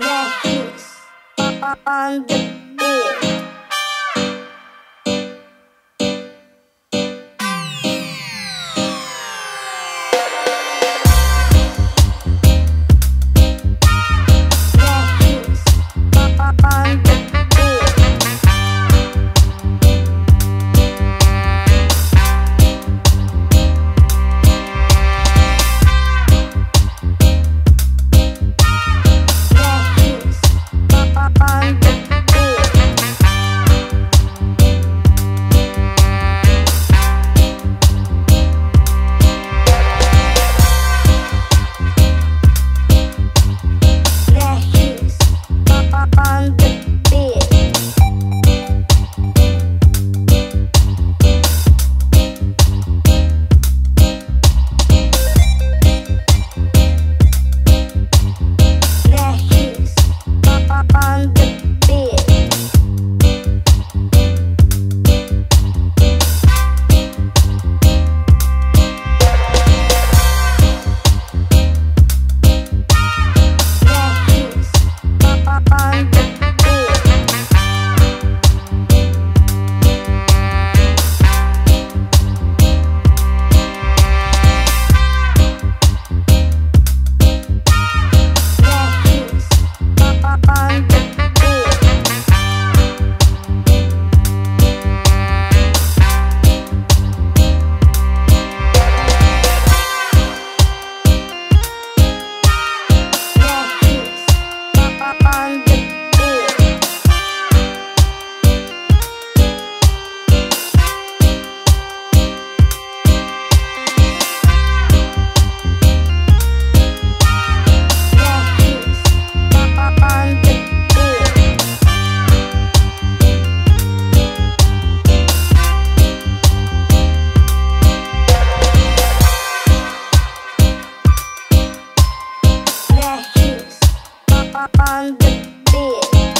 Yeah, on the one. see it.